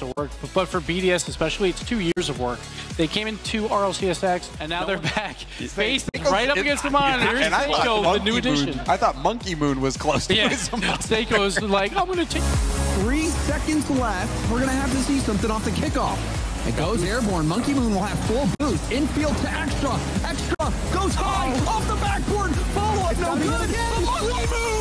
of work, but for BDS especially, it's two years of work. They came into RLCSX, and now they're back, facing right up against the monitor. Seikoo, the new edition. I thought Monkey Moon was close to Yeah. Seikoo's like, I'm gonna take. Three seconds left. We're going to have to see something off the kickoff. It goes airborne. Monkey Moon will have full boost. Infield to extra. Extra goes high. Off the backboard. Follow up. No good. Monkey Moon